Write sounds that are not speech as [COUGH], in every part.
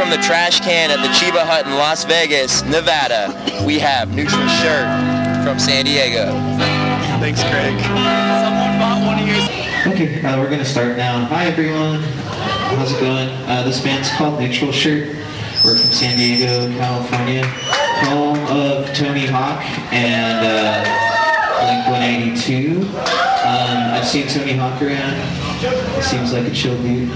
from the trash can at the Cheba Hut in Las Vegas, Nevada, we have Neutral Shirt from San Diego. Thanks, Craig. Someone bought one of yours. Okay, uh, we're going to start now. Hi, everyone. How's it going? Uh, this band's called Neutral Shirt. We're from San Diego, California, home of Tony Hawk and uh, Blink-182. Um, I've seen Tony Hawk around. It seems like a chill dude.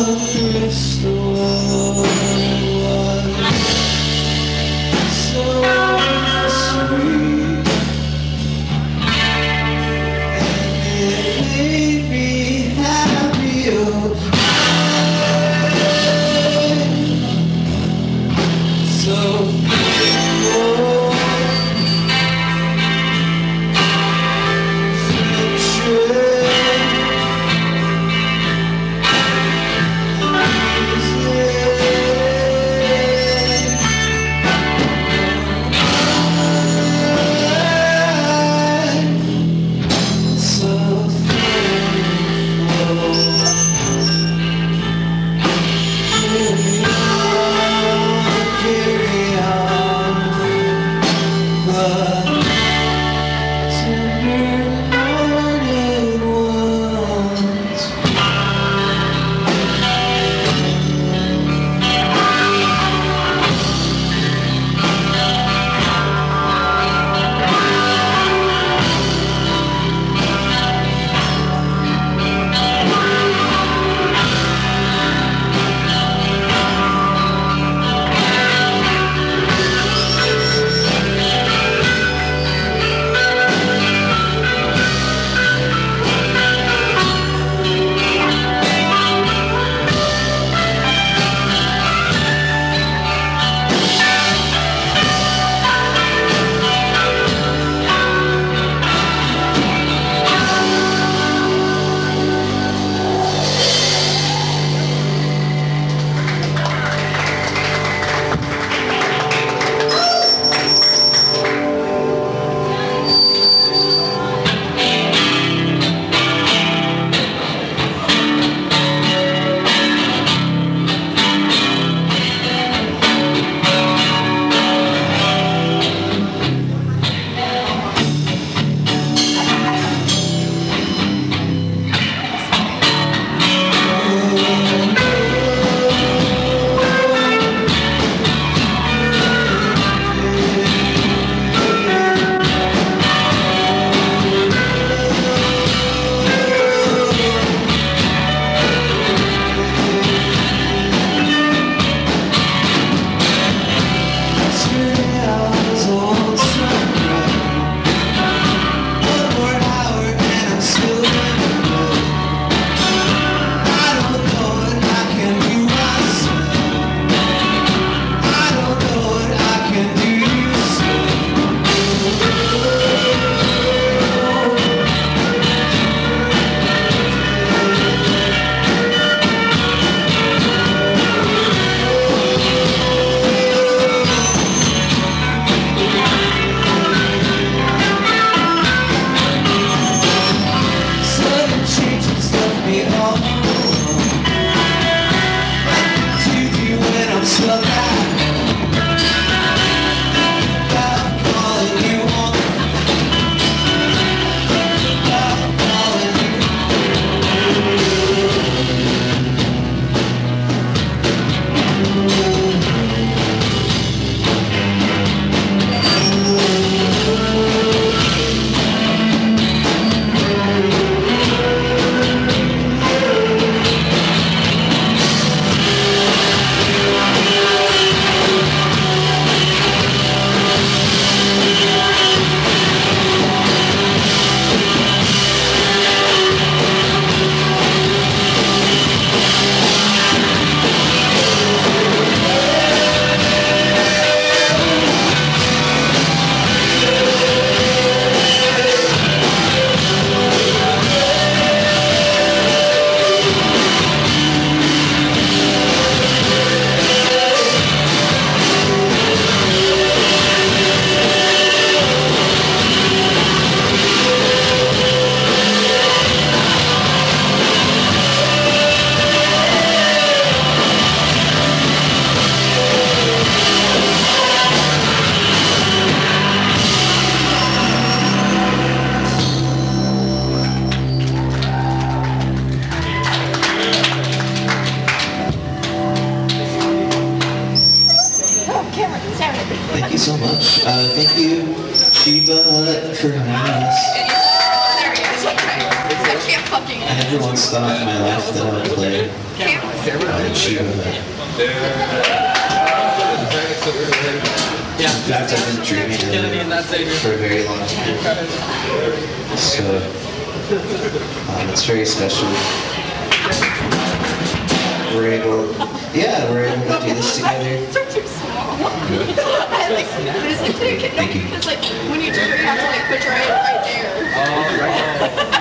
across the world. For a very long time. So, um, it's very special. We're able, yeah, we're able to do this together. [LAUGHS] It's too small. I like, but it's like, Thank you. Because like, when you do it, you have to like put your head right there. Thank [LAUGHS]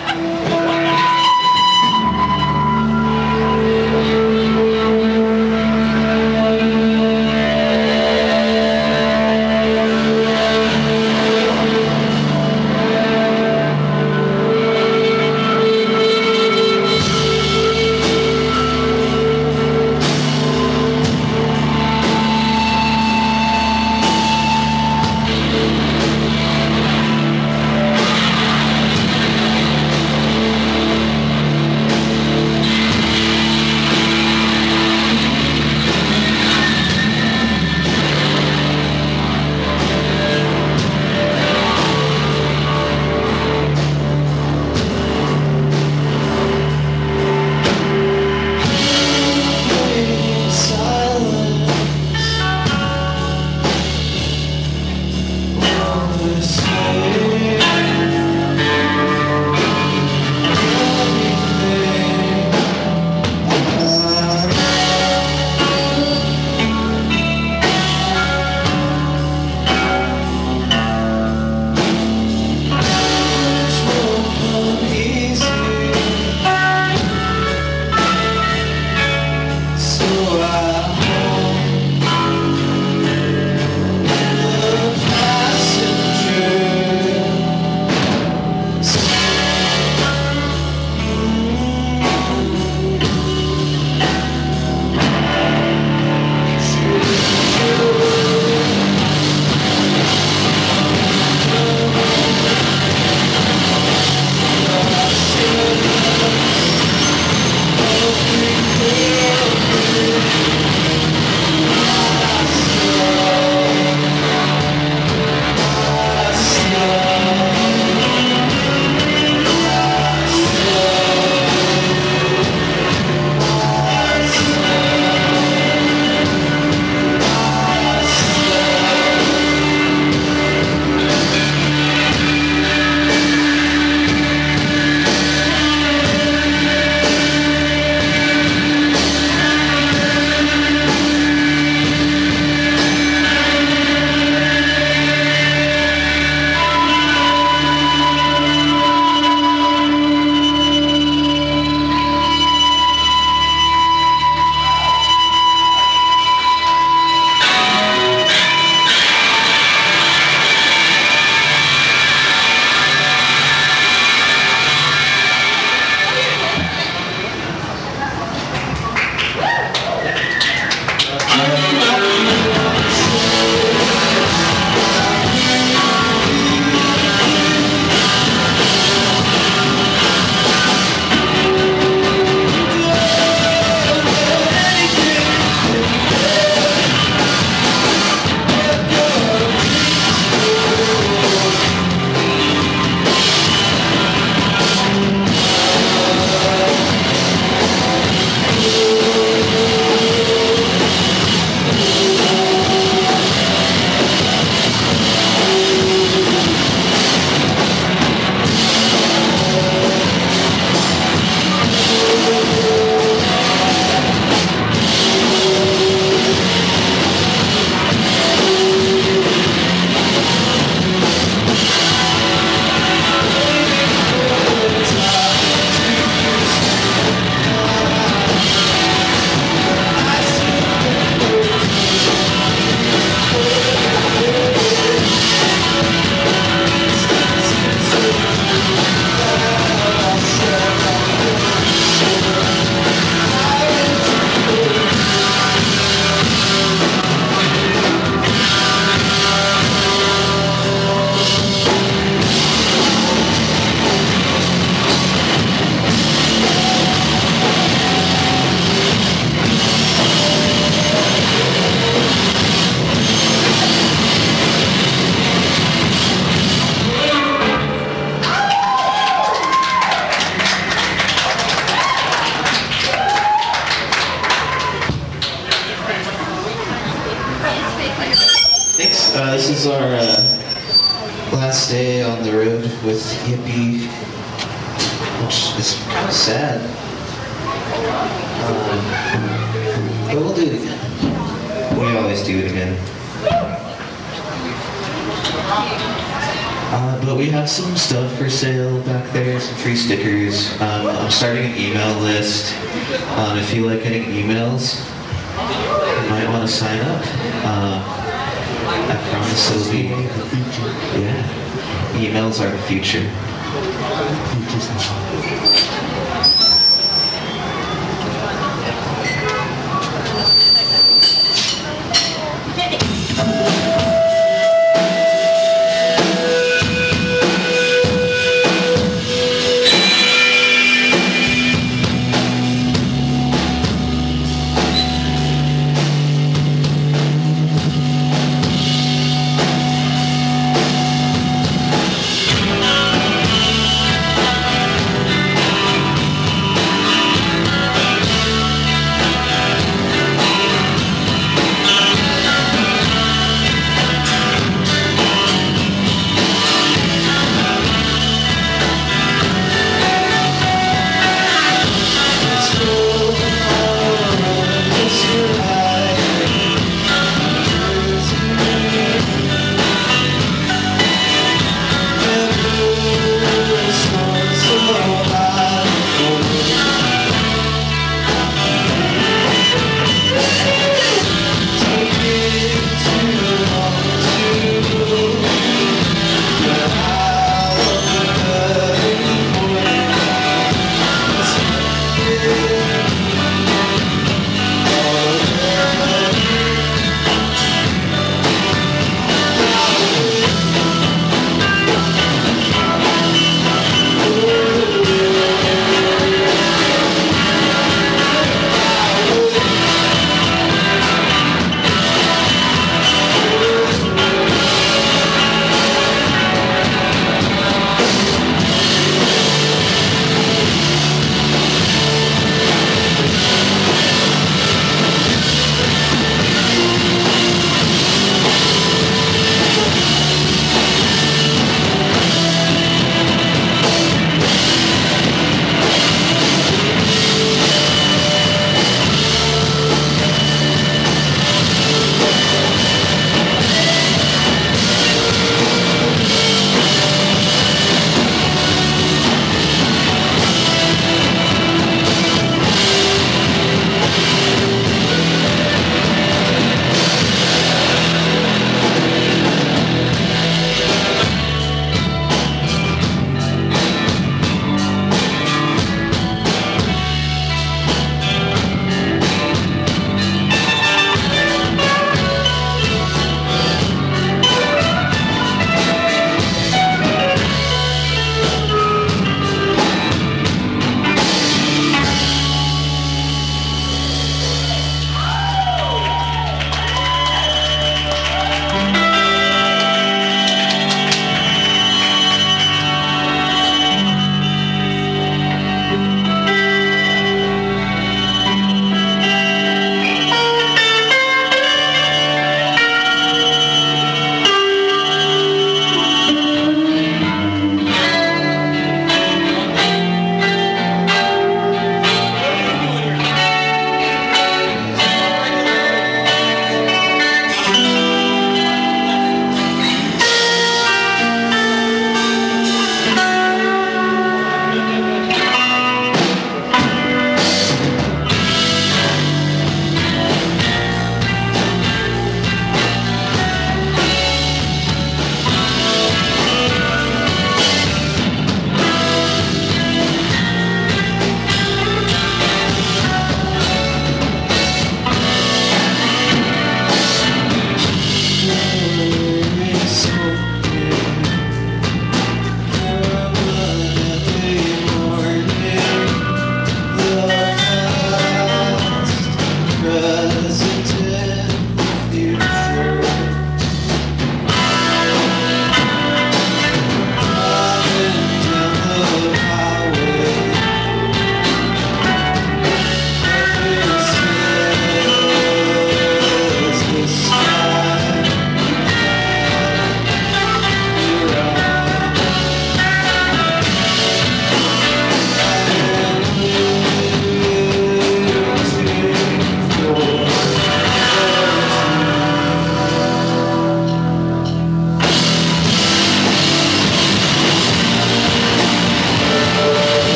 is our uh, last day on the road with Yippee, which is kind of sad. Um, but we'll do it again. We always do it again. Uh, but we have some stuff for sale back there, some free stickers. Um, I'm starting an email list. Um, if you like getting emails, you might want to sign up. Uh, I promise it'll be. Yeah. Emails are the future.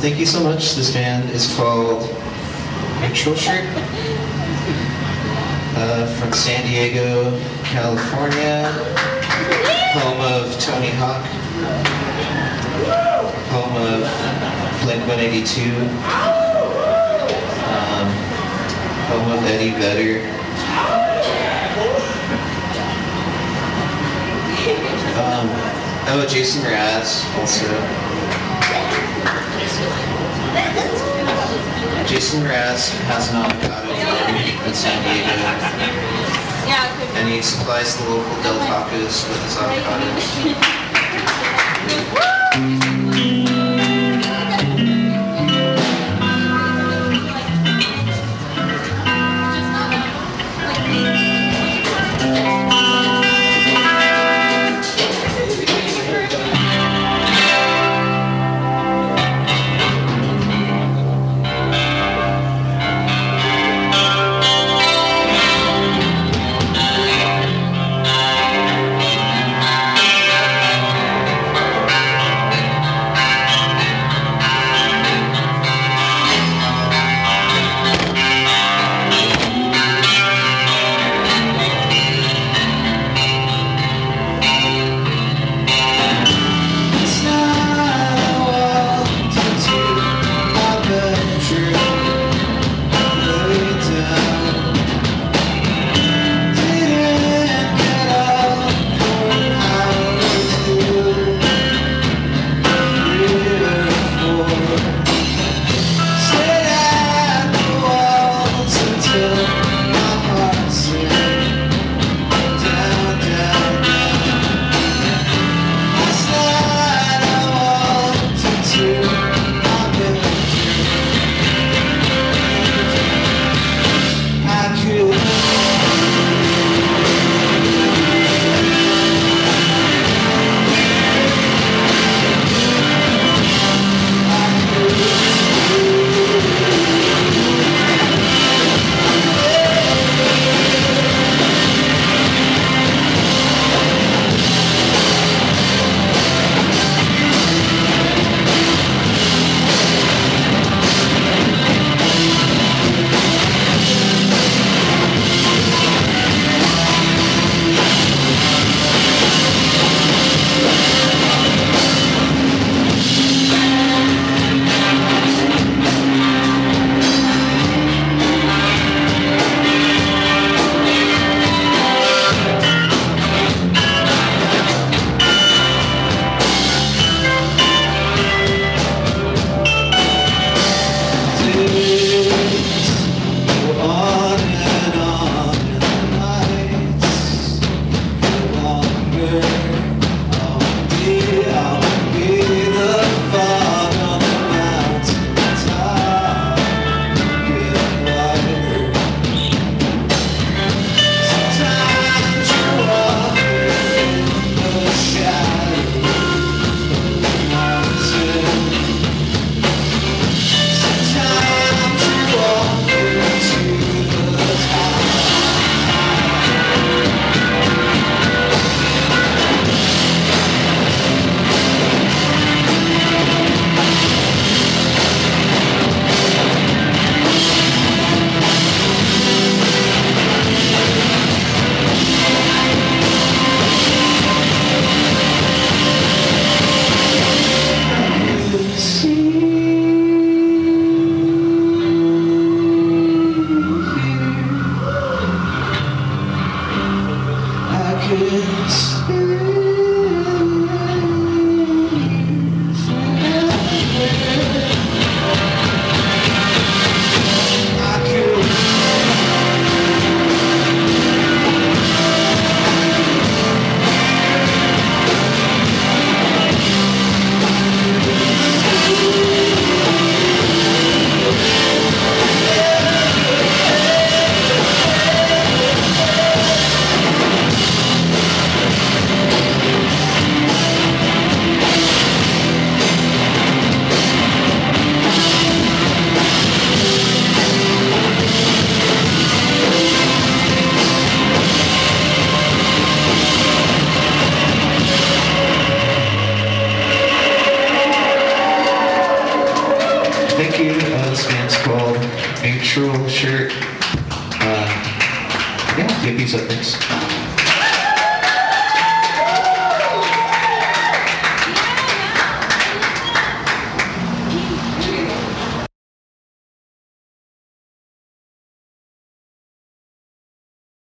Thank you so much. This band is called Neutral Shirt. Uh, from San Diego, California. Home of Tony Hawk. Home of Blink 182. Um, home of Eddie Vedder. Um, oh, Jason Mraz also. Jason Mraz has an avocado farm in San Diego, and he supplies the local Del Tacos with his avocados.